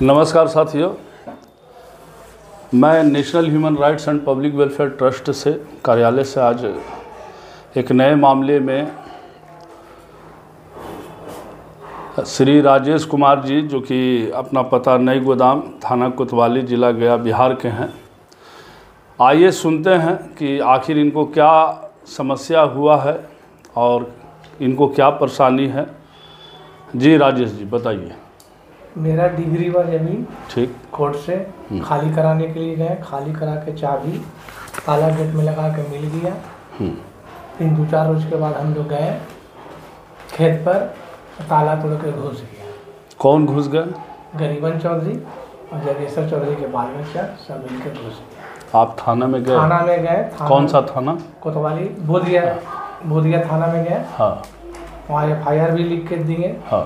नमस्कार साथियों। मैं national human rights and public welfare trust से कार्यालय से आज एक नए मामले में श्री राजेश कुमार जी, जो कि अपना पता नई गोदाम, थाना कोतवाली, जिला गया, बिहार के हैं। आइए सुनते हैं कि आखिर इनको क्या समस्या हुआ है और इनको क्या परेशानी है। जी राजेश जी, बताइए। मेरा डिग्री व ज़मीन ठीक। कोर्ट से। खाली कराने के लिए गए खाली करा के चाबी ताला गेट में लगा के मिल गया। हम्म, फिर दो चार रोज के बाद हम लोग गए खेत पर ताला तोड़ के घुस गया। कौन घुस गए गरीबन चौधरी और जगेश्वर चौधरी के बाल बच्चा सब मिल के घुस गया आप थाना में गए? थाना में गए कौन सा थाना? कोतवाली बोधिया बोधिया थाना में गए। हाँ। वहाँ एफ़ आई आर भी लिख के दिए। हाँ।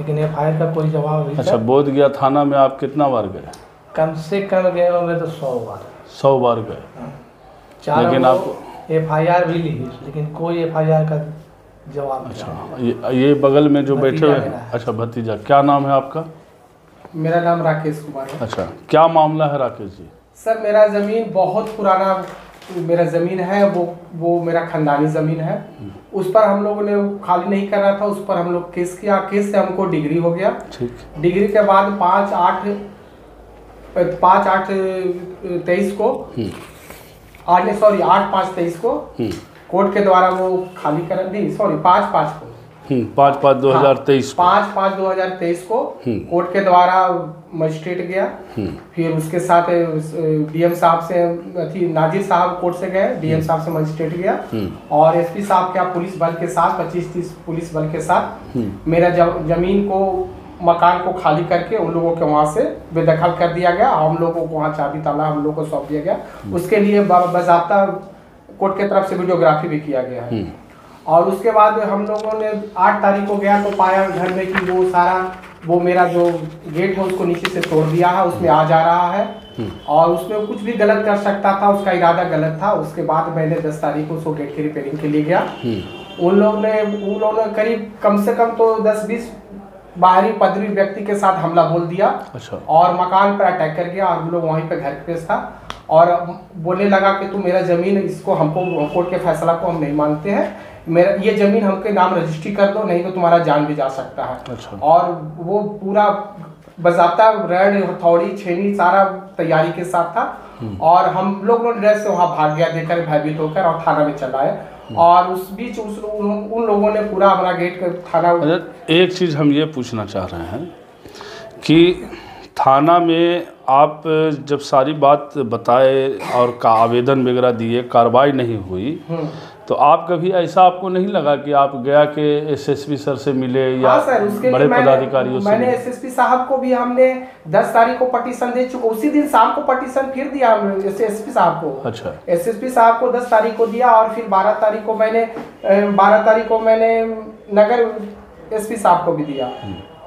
लेकिन एफ़ का कोई जवाब नहीं अच्छा बोध गया थाना में आप कितना बार गए? कम से कम गए होंगे तो सौ बार। सौ बार गए। चार लेकिन लेकिन एफ़ आई आर भी ली लेकिन कोई एफ़ आई आर का जवाब अच्छा ये ये बगल में जो बैठे हुए हैं। अच्छा भतीजा क्या नाम है आपका? मेरा नाम राकेश कुमार है। अच्छा क्या मामला है राकेश जी? सर मेरा ज़मीन बहुत पुराना मेरा ज़मीन है वो वो मेरा खानदानी ज़मीन है। उस पर हम लोगों ने खाली नहीं करा था उस पर हम लोग केस किया। केस से हमको डिग्री हो गया। डिग्री के बाद पाँच आठ पाँच आठ तेईस को हम्म, आठ सॉरी आठ पाँच तेईस को हम्म, कोर्ट के द्वारा वो खाली कर नहीं सॉरी पाँच पाँच को। हम्म, पाँच पाँच दो हज़ार तेईस पाँच पाँच दो हज़ार तेईस को हम्म। कोर्ट के द्वारा मजिस्ट्रेट गया। हम्म, फिर उसके साथ डीएम साहब से अथी नाजिर साहब कोर्ट से गए डीएम साहब से मजिस्ट्रेट गया। हम्म, और एसपी साहब क्या पुलिस बल के साथ 25-30 पुलिस बल के साथ हम्म, मेरा ज़मीन को मकान को खाली करके उन लोगों के वहाँ से बेदखल कर दिया गया। हम लोगों को वहाँ चाबी ताला हम लोग को सौंप दिया गया। उसके लिए ब- बाज़ाब्ता कोर्ट के तरफ़ से वीडियोग्राफी भी किया गया है। हम्म, और उसके बाद हम लोगों ने आठ तारीख को गया तो पाया घर में कि वो सारा वो मेरा जो गेट है उसको नीचे से तोड़ दिया है उसमें आ जा रहा है। और उसमें कुछ भी गलत कर सकता था उसका इरादा गलत था उसके बाद मैंने दस तारीख को उसको गेट की रिपेयरिंग के लिए गया। हम्म, उन लोग ने उन लोगों ने करीब कम से कम तो दस बीस बाहरी पदवी व्यक्ति के साथ हमला बोल दिया। अच्छा। और मकान पर अटैक कर गया और हम लोग वहीं पे घर पे था। और बोलने लगा कि तू मेरा ज़मीन इसको हमको कोर्ट के फैसला को हम नहीं मानते हैं। मेरा ये ज़मीन हमके नाम रजिस्ट्री कर दो नहीं तो तुम्हारा जान भी जा सकता है। अच्छा। और वो पूरा बजाता रेड हथौड़ी छेनी सारा तैयारी के साथ था। और हम लोग ड्रेस से वहाँ भाग गया देकर भयभीत होकर और थाना में चला आए और उस बीच उस उन, उन लोगों ने पूरा हमारा गेट कर थाना अच्छा एक चीज़ हम ये पूछना चाह रहे हैं कि थाना में आप जब सारी बात बताए और का आवेदन वगैरह दिए कार्रवाई नहीं हुई हम्म। तो आप कभी ऐसा आपको नहीं लगा कि आप गया के एसएसपी सर से मिले या हाँ सर उसके बड़े पदाधिकारियों से मैंने एसएसपी साहब को भी हमने 10 तारीख को पटिशन दे चुके उसी दिन शाम को पटिशन फिर दिया हम एसएसपी साहब को। अच्छा। एसएसपी साहब को 10 तारीख को दिया और फिर 12 तारीख को मैंने बारह तारीख को मैंने नगर एसपी साहब को भी दिया।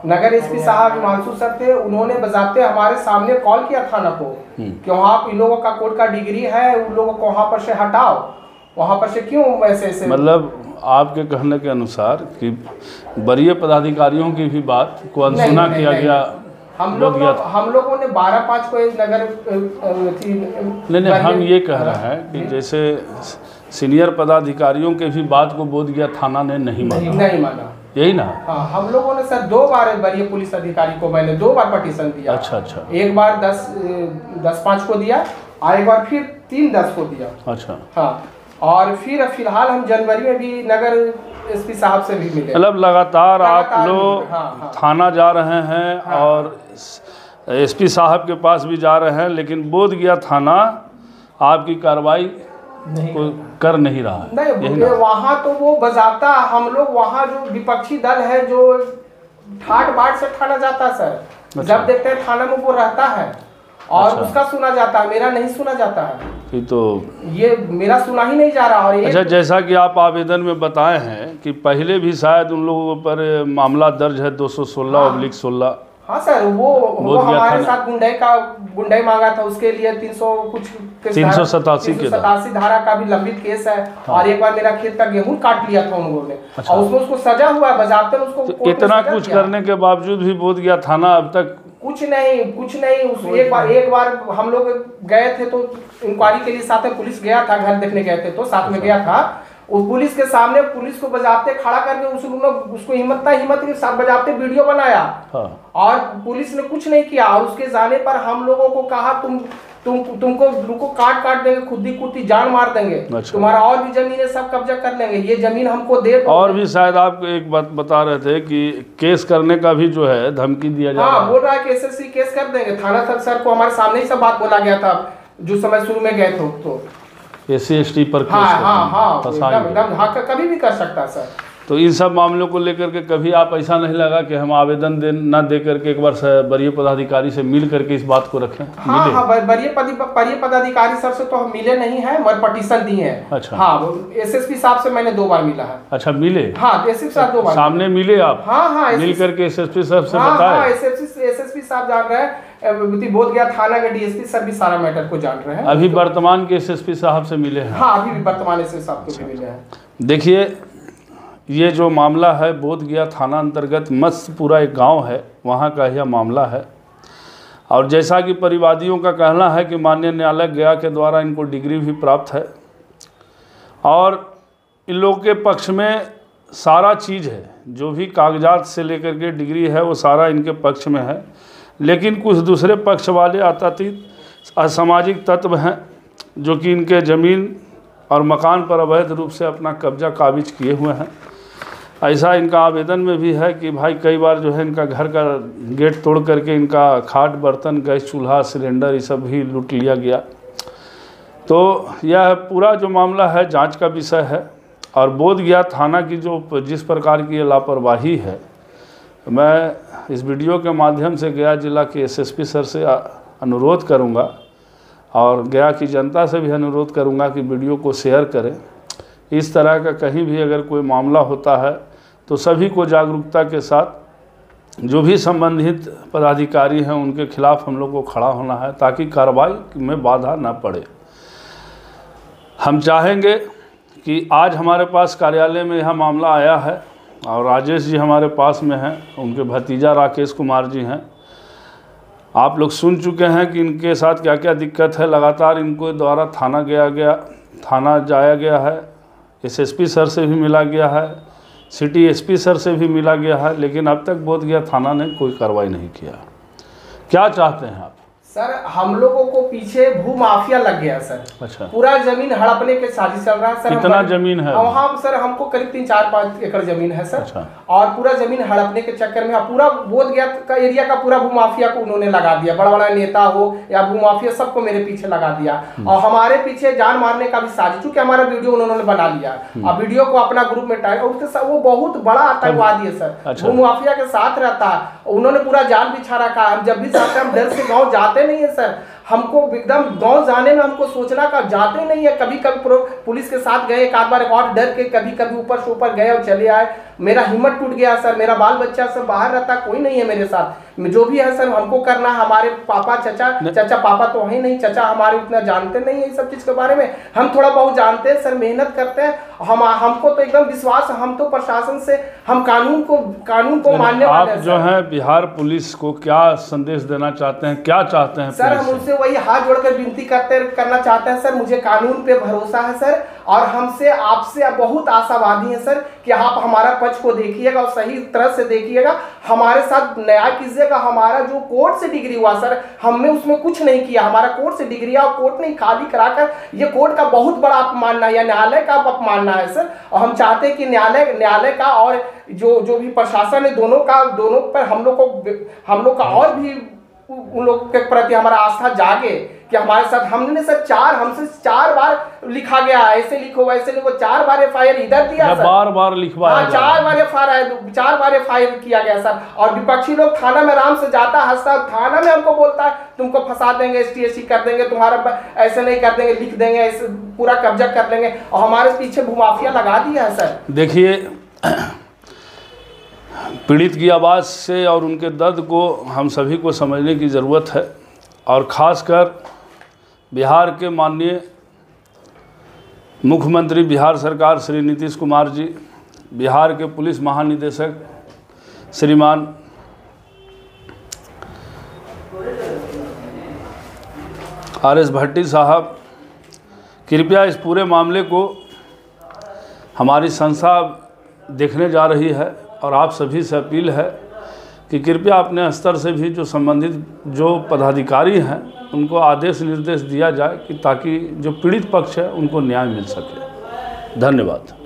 नगर एसपी साहब हिमांशु सर थे उन्होंने बजाते हमारे सामने कॉल किया थाना को कि वहाँ इन लोगों का कोर्ट का डिग्री है उन लोगों को वहाँ पर से हटाओ। वहाँ पर से क्यों वैसे ऐसे मतलब आपके कहने के अनुसार कि वरीय पदाधिकारियों की भी बात को अनसुना किया नहीं, गया हम लोग हम लोगों ने बारह पाँच को नगर नहीं नहीं हम ये कह रहे हैं कि जैसे सीनियर पदाधिकारियों के भी बात को बोध गया थाना ने नहीं माना। नहीं माना। यही ना? हाँ हम लोगों ने सर दो बार वरीय पुलिस अधिकारी को मैंने दो बार पटिशन दिया। अच्छा अच्छा। एक बार दस दस पाँच को दिया और एक बार फिर तीन दस को दिया। अच्छा। हाँ और फिर फ़िलहाल हम जनवरी में भी नगर एसपी साहब से भी मिले। मतलब लगातार आप लोग हाँ, हाँ। थाना जा रहे हैं हाँ। और एसपी साहब के पास भी जा रहे हैं लेकिन बोध गया थाना आपकी कार्रवाई नहीं को कर नहीं रहा है नहीं वहाँ तो वो बजाता हम लोग वहाँ जो विपक्षी दल है जो ठाट बाट से थाना जाता है सर अच्छा। जब देखते हैं थाना में वो रहता है और अच्छा। उसका सुना जाता है मेरा नहीं सुना जाता है ये तो ये मेरा सुना ही नहीं जा रहा और अच्छा जैसा कि आप आवेदन में बताए हैं कि पहले भी शायद उन लोगों पर मामला दर्ज है 216 हाँ। ऑब्लिक 16 हाँ सर वो वो हमारे साथ गुंडई का गुंडई मांगा था उसके लिए 300 कुछ केस 387 के धारा। 387 धारा का भी लंबित केस है हाँ। और एक बार मेरा खेत का गेहूँ काट लिया था उन लोगों ने अच्छा। और उसमें उसको सजा हुआ है बजाते उसको तो इतना कुछ। करने के बावजूद भी बोध गया थाना अब तक कुछ नहीं कुछ नहीं उस एक बार एक बार हम लोग गए थे तो इंक्वायरी के लिए साथ में पुलिस गया था घर देखने गए थे तो साथ में गया था उस पुलिस के सामने पुलिस को बजाते खड़ा करके उस लोग उसको हिम्मत था हिम्मत के साथ बजाते वीडियो बनाया। हाँ। और पुलिस ने कुछ नहीं किया और उसके जाने पर हम लोगों को कहा तुम तुम तुमको तुमको काट काट देंगे खुदी कुर्ती जान मार देंगे। अच्छा। तुम्हारा और भी ज़मीन है सब कब्जा कर लेंगे। ये ज़मीन हमको दे और भी शायद आप एक बात बता रहे थे कि केस करने का भी जो है धमकी दिया जा हाँ रहा है। बोल रहा है कि एसएससी केस कर देंगे। थाना सर को हमारे सामने ही सब बात बोला गया था जो समय शुरू में गए थे तो। एस सी पर हाँ हाँ हाँ फंसाएँगे। एकदम हाँ कभी भी कर सकता है सर। तो इन सब मामलों को लेकर के कभी आप ऐसा नहीं लगा कि हम आवेदन दे न दे करके एक बार वरीय पदाधिकारी से मिल करके इस बात को रखें? हाँ मिले? हाँ वरीय वरीय पदाधिकारी सर से तो हम मिले नहीं है मगर पटिशन दिए हैं। अच्छा। हाँ एसएसपी साहब से मैंने दो बार मिला है। अच्छा मिले? हाँ एसएसपी साहब दो बार सामने मिले। आप? हाँ हाँ मिल करके एस एस पी साहब से हाँ हाँ बताए एसएसपी एसएसपी साहब जान रहे हैं बोध गया थाना के डीएसपी सर भी सारा मैटर को जान रहे हैं। अभी वर्तमान के एस एस साहब से मिले हैं। हाँ अभी भी वर्तमान एसएसपी साहब को भी मिले हैं। देखिए ये जो मामला है बोध गया थाना अंतर्गत मत्स्यपुरा एक गाँव है वहाँ का यह मामला है। और जैसा कि परिवादियों का कहना है कि माननीय न्यायालय गया के द्वारा इनको डिग्री भी प्राप्त है। और इन लोग के पक्ष में सारा चीज़ है, जो भी कागजात से लेकर के डिग्री है, वो सारा इनके पक्ष में है। लेकिन कुछ दूसरे पक्ष वाले आतातीत असामाजिक तत्व हैं, जो कि इनके ज़मीन और मकान पर अवैध रूप से अपना कब्जा काबिज किए हुए हैं। ऐसा इनका आवेदन में भी है कि भाई कई बार जो है इनका घर का गेट तोड़ करके इनका खाट, बर्तन, गैस, चूल्हा, सिलेंडर, ये सब भी लूट लिया गया। तो यह पूरा जो मामला है, जाँच का विषय है। और बोध गया थाना की जो जिस प्रकार की ये लापरवाही है, मैं इस वीडियो के माध्यम से गया जिला के एसएसपी सर से अनुरोध करूँगा और गया की जनता से भी अनुरोध करूँगा कि वीडियो को शेयर करें। इस तरह का कहीं भी अगर कोई मामला होता है तो सभी को जागरूकता के साथ जो भी संबंधित पदाधिकारी हैं, उनके खिलाफ हम लोग को खड़ा होना है ताकि कार्रवाई में बाधा न पड़े। हम चाहेंगे कि आज हमारे पास कार्यालय में यह मामला आया है और राजेश जी हमारे पास में हैं, उनके भतीजा राकेश कुमार जी हैं। आप लोग सुन चुके हैं कि इनके साथ क्या क्या दिक्कत है। लगातार इनको द्वारा थाना गया गया, थाना जाया गया है। एसएसपी सर से भी मिला गया है, सिटी एसपी सर से भी मिला गया है, लेकिन अब तक बोध गया थाना ने कोई कार्रवाई नहीं किया। क्या चाहते हैं आप? सर हम लोगों को पीछे भू माफिया लग गया सर अच्छा पूरा ज़मीन हड़पने के साजिश चल रहा है सर कितना ज़मीन है? हम- सर हमको करीब तीन चार पाँच एकड़ ज़मीन है सर अच्छा। और पूरा ज़मीन हड़पने के चक्कर में पूरा बोध गया का एरिया का पूरा भूमाफिया को उन्होंने लगा दिया बड़ा बड़ा नेता हो या भूमाफिया सबको मेरे पीछे लगा दिया हम्म। और हमारे पीछे जान मारने का भी साजिश क्योंकि हमारा वीडियो उन्होंने बना लिया हम्म। और वीडियो को अपना ग्रुप में टाइम वो बहुत बड़ा आतंकवादी है सर अच्छा। वो माफिया के साथ रहता है उन्होंने पूरा जाल बिछा रखा है हम जब भी जाते हैं हम डर से गाँव जाते नहीं है सर। हमको एकदम गाँव जाने में हमको सोचना का जाते नहीं है। कभी कभी पुलिस के साथ गए एक आध बार और डर के कभी कभी ऊपर से ऊपर गए और चले आए। मेरा हिम्मत टूट गया सर। मेरा बाल बच्चा सब बाहर रहता कोई नहीं है मेरे साथ। जो भी है सर हमको करना हमारे पापा चचा चचा पापा तो है नहीं। चचा हमारे उतना जानते नहीं है सब चीज़ के बारे में। हम थोड़ा बहुत जानते हैं सर मेहनत करते हैं। हम हमको तो एकदम विश्वास हम तो प्रशासन से हम कानून को कानून को मानने आप जो है बिहार पुलिस को क्या संदेश देना चाहते हैं? क्या चाहते हैं सर हम उनसे वही हाथ जोड़कर विनती करते करना चाहते हैं सर मुझे कानून पे भरोसा है सर और हमसे आपसे बहुत आशावादी हैं सर कि आप हमारा पक्ष को देखिएगा और सही तरह से देखिएगा। हमारे साथ न्याय कीजिएगा हमारा जो कोर्ट से डिग्री हुआ सर हमने उसमें कुछ नहीं किया। हमारा कोर्ट से डिग्री और कोर्ट ने खाली कराकर ये कोर्ट का बहुत बड़ा अपमानना है या न्यायालय का अपमानना है सर और हम चाहते हैं कि न्यायालय न्यायालय का और जो जो भी प्रशासन है दोनों का दोनों पर हम लोग को हम लोग का और भी उन लोग के प्रति हमारा आस्था जागे कि हमारे साथ हमने सर चार हमसे चार बार लिखा गया ऐसे लिखो वैसे लिखो चार बार एफ़ इधर दिया सर बार बार लिखवाया हाँ चार बार एफ़ आई चार बार एफ़ किया गया सर और विपक्षी लोग थाना में आराम से जाता हंसता थाना में हमको बोलता है तुमको फंसा देंगे एस टी एस कर देंगे तुम्हारा ऐसे नहीं कर देंगे लिख देंगे ऐसे पूरा कब्जा कर लेंगे। और हमारे पीछे भूमाफिया लगा दिया है सर देखिए पीड़ित की आवाज़ से और उनके दर्द को हम सभी को समझने की ज़रूरत है और ख़ासकर बिहार के माननीय मुख्यमंत्री बिहार सरकार श्री नीतीश कुमार जी, बिहार के पुलिस महानिदेशक श्रीमान आर एस भट्टी साहब, कृपया इस पूरे मामले को हमारी संस्था देखने जा रही है। और आप सभी से अपील है कि कृपया अपने स्तर से भी जो संबंधित जो पदाधिकारी हैं, उनको आदेश निर्देश दिया जाए कि ताकि जो पीड़ित पक्ष है, उनको न्याय मिल सके। धन्यवाद।